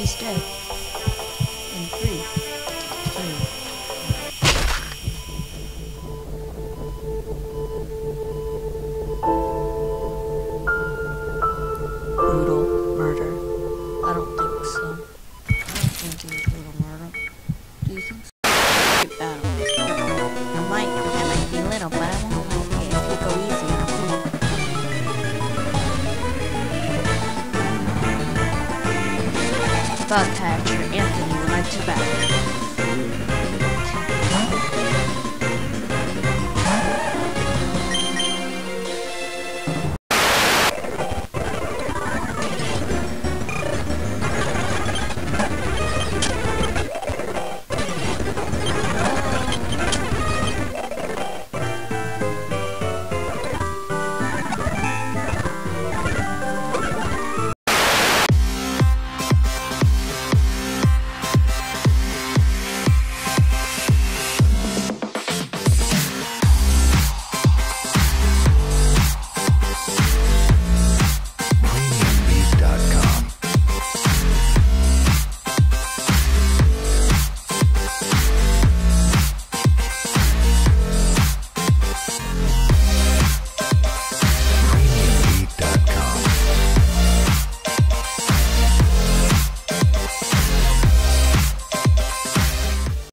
he's dead. Bug catcher Anthony like to battle.